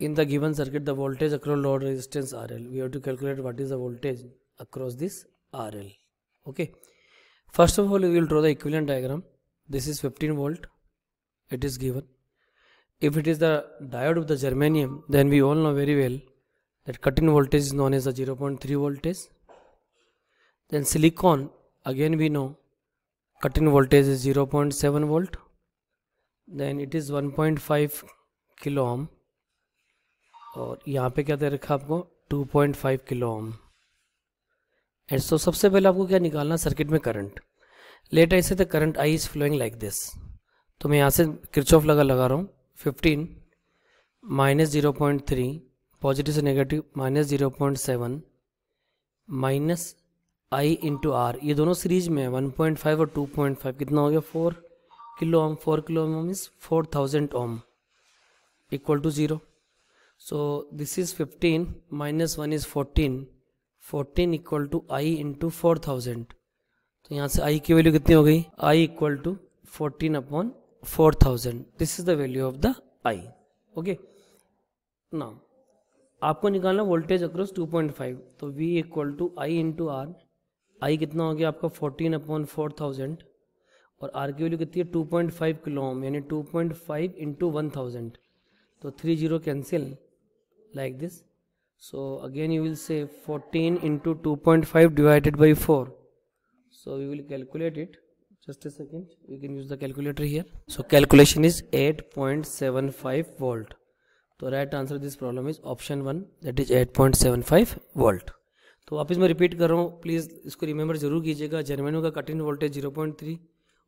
in the given circuit the voltage across load resistance RL we have to calculate what is the voltage across this RL okay. First of all we will draw the equivalent diagram. This is 15 volt. It is given. If it is the diode of the germanium then we all know very well that cut-in voltage is known as the 0.3 voltage. Then silicon again we know cut-in voltage is 0.7 volt. Then it is 1.5 kilo ohm और यहाँ पे क्या दे रखा आपको? 2.5 kilo Om. And so सबसे पहले आपको क्या निकालना सर्किट में करंट लेट ऐसे the current I is flowing like this तो मैं यहाँ से क्रिचऑफ लगा लगा रहा हूँ। 15 minus zero point three positive से negative minus zero point seven minus I into R ये दोनों सीरीज़ में है। 1.5 और 2.5 कितना हो गया? 4 kilo ohm. 4 kilo ohm is 4000 ohm. Equal to zero So, this is 15 minus 1 is 14 14 equal to i into 4000 तो यहाँ से i की वैल्यू कितनी हो गई? I equal to 14 upon 4000 this is the value of the i. Okay ना आपको निकालना वोल्टेज अक्रॉस 2.5 तो v equal to I into R I कितना हो गया आपका? 14 अपॉन फोर थाउज़ेंड और आर की वैल्यू कितनी है? 2.5 किलो ओम, यानी 2.5 point five into one thousand तो three zero cancel like this so again you will say 14 into 2.5 divided by 4 so we will calculate it just a second we can use the calculator here so calculation is 8.75 volt तो right answer this problem is option one that is 8.75 volt तो वापस मैं repeat कर रहा हूँ please इसको remember ज़रूर कीजिएगा जर्मेनो का कटिंग वोल्टेज 0.3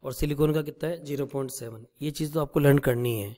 और सिलिकॉन का कितना है 0.7 ये चीज़ तो आपको लर्न करनी है